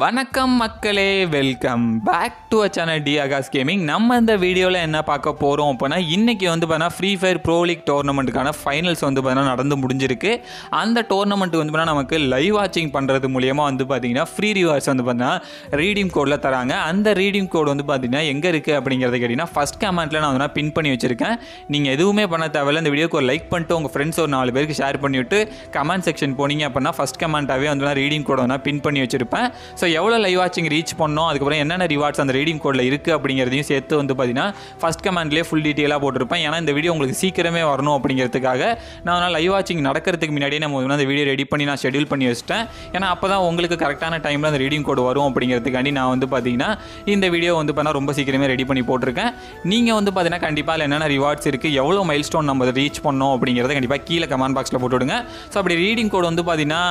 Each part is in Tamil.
வணக்கம் மக்களே welcome back to a channel the Akash gaming நம்ம இந்த வீடியோவில் என்ன பார்க்க போகிறோம் அப்படின்னா இன்றைக்கி வந்து பார்த்தீங்கன்னா ஃப்ரீ ஃபயர் ப்ரோ லீக் டோர்னமெண்ட்டுக்கான ஃபைனல்ஸ் வந்து பார்த்தீங்கன்னா நடந்து முடிஞ்சிருக்கு. அந்த டோர்னமெண்ட் வந்து பார்த்தீங்கன்னா நமக்கு லைவ் வாட்சிங் பண்ணுறது மூலியமாக வந்து பார்த்தீங்கன்னா ஃப்ரீ ரிவார்ட்ஸ் வந்து பார்த்தீங்கன்னா ரீடிங் கோடில் தராங்க. அந்த ரீடிங் கோட் வந்து பார்த்தீங்கன்னா எங்கே இருக்குது அப்படிங்கிறத கேட்டிங்கன்னா ஃபஸ்ட் கமெண்ட்டில் நான் வந்து பின் பண்ணி வச்சுருக்கேன். நீங்கள் எதுவுமே பண்ண தேவையில்ல. இந்த வீடியோக்கு ஒரு லைக் பண்ணிட்டு உங்கள் ஃப்ரெண்ட்ஸ் ஒரு நாலு பேருக்கு ஷேர் பண்ணிவிட்டு கமெண்ட் செக்ஷன் போனீங்க அப்படின்னா ஃபஸ்ட் கமெண்ட்டாகவே வந்து நான் ரீடிங் கோடை வந்து பின் பண்ணி வச்சுருப்பேன். ஸோ எவ்வளோ லைவ் வாட்சிங் ரீச் பண்ணோம்? அதுக்கப்புறம் என்னென்ன ரிவார்ட்ஸ் அந்த ரீடிங் கோடில் இருக்குது அப்படிங்கிறதையும் சேர்த்து வந்து பார்த்தீங்கன்னா ஃபஸ்ட் கமெண்ட்லேயே ஃபுல் டீட்டெயிலாக போட்டிருப்பேன். ஏன்னா இந்த வீடியோ உங்களுக்கு சீக்கிரமே வரணும் அப்படிங்கிறதுக்காக நான் லைவ் வாட்சிங் நடக்கிறதுக்கு முன்னாடியே நம்ம வந்து அந்த வீடியோ ரெடி பண்ணி நான் ஷெடியூல் பண்ணி வச்சிட்டேன். ஏன்னா அப்போ தான் உங்களுக்கு கரெக்டான டைமில் அந்த ரீடிங் கோடு வரும் அப்படிங்கிறதுக்காண்டி நான் வந்து பார்த்தீங்கன்னா இந்த வீடியோ வந்து பண்ணால் ரொம்ப சீக்கிரமே ரெடி பண்ணி போட்டிருக்கேன். நீங்கள் வந்து பார்த்தீங்கன்னா கண்டிப்பாக என்னென்ன ரிவார்ட்ஸ் இருக்குது எவ்வளோ மைல் ஸ்டோன் நம்ம ரீச் பண்ணோம் அப்படிங்கிறத கண்டிப்பாக கீழே கமெண்ட் பாக்ஸில் போட்டுவிடுங்க. ஸோ அப்படி ரீடிங் கோடு வந்து பார்த்தீங்கன்னா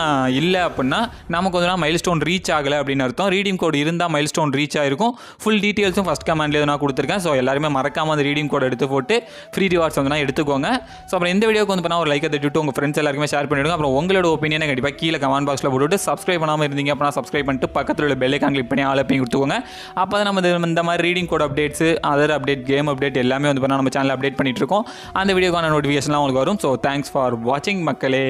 இல்லை அப்படின்னா நமக்கு வந்து மைல் ஸ்டோன் ரீச் ஆகலை அப்படின்னு அர்த்தம். ரீடிங் கோடு இருந்தால் மைல் ஸ்டோன் ரீச் ஆயிருக்கும் ஃபுல் டீட்டெயில்ஸும் ஃபஸ்ட் கமெண்ட்லேயே நான் கொடுத்துருக்கேன். ஸோ எல்லாருமே மறக்காமல் அந்த ரீடிங் கோட் எடுத்து போட்டு ஃப்ரீ ரிவார்ட்ஸ் வந்து எடுத்துக்கோங்க. ஸோ அப்புறம் இந்த வீடியோக்கு வந்து பண்ணால் ஒரு லைக்கை தட்டிட்டு உங்கள் ஃப்ரெண்ட்ஸ் எல்லாருமே ஷேர் பண்ணிவிடுங்க அப்புறம் உங்களோட ஒப்பீனியனை கண்டிப்பாக கீழே கமெண்ட் பாக்ஸில் போட்டுட்டு சப்ஸ்கிரைப் பண்ணாமல் இருந்தீங்க அப்படின்னா சப்ஸ்கிரைப் பண்ணிட்டு பக்கத்தில் உள்ள பெல்லைக்கான் கிளிக் பண்ணி ஆள் கொடுத்துக்கோங்க. அப்போ தான் நம்ம இந்த மாதிரி redeem code updates other update game update எல்லாமே வந்து பண்ணால் நம்ம சேனல் அப்டேட் பண்ணிட்டு இருக்கோம். அந்த வீடியோக்கான நோட்டிஃபிகேஷன்லாம் உங்களுக்கு வரும். ஸோ தேங்க்ஸ் ஃபார் வாட்சிங் மக்களே.